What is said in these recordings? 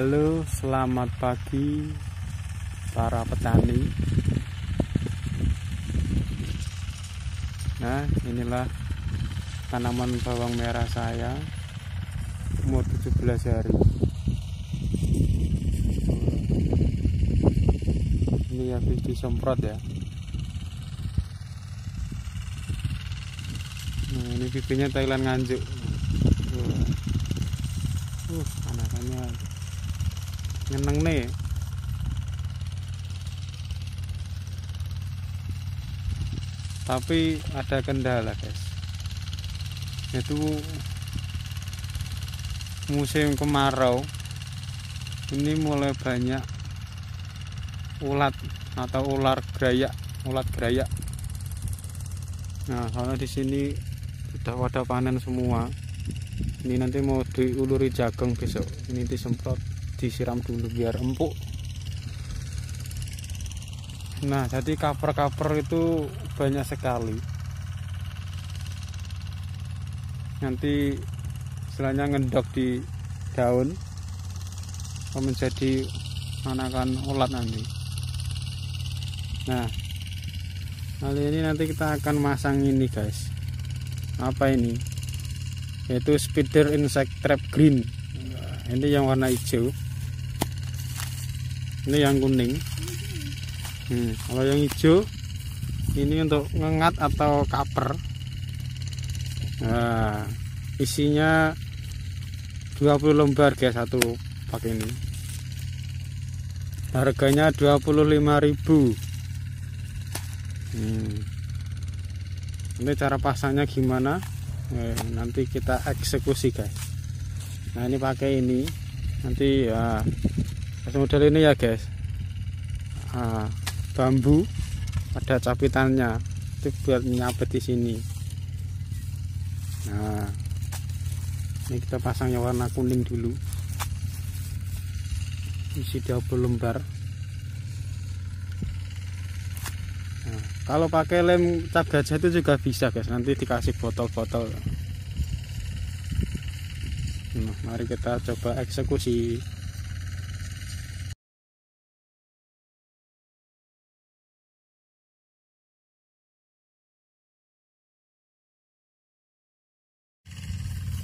Selamat pagi para petani. Nah, inilah tanaman bawang merah saya umur 17 hari. Ini habis disemprot ya. Nah, ini bibirnya Thailand nganjuk. Uh, anakannya nyeneng nih. Tapi ada kendala, guys. Itu musim kemarau. Ini mulai banyak ulat atau ular gerayak, ulat gerayak. Nah, kalau di sini sudah wadah panen semua. Ini nanti mau diuluri jagung besok. Ini disemprot, disiram dulu biar empuk. Nah, jadi cover-cover itu banyak sekali. Nanti istilahnya ngendok di daun menjadi anakan ulat nanti. Nah, kali ini nanti kita akan masang ini guys. Apa ini? Yaitu spider insect trap green. Ini yang warna hijau. Ini yang kuning. Hmm, kalau yang hijau ini untuk ngengat atau kaper. Nah, isinya 20 lembar guys satu pakai ini. Harganya 25.000. Hmm. Ini cara pasangnya gimana? Eh, nanti kita eksekusi guys. Nah ini pakai ini. Nanti ya model ini ya guys. Ah, bambu ada capitannya. Itu buat nyabet di sini. Nah ini kita pasangnya warna kuning dulu. Isi 20 lembar. Nah, kalau pakai lem cap gajah itu juga bisa guys. Nanti dikasih botol-botol. Nah, mari kita coba eksekusi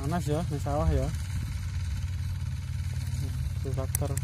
panas ya di sawah ya. Traktor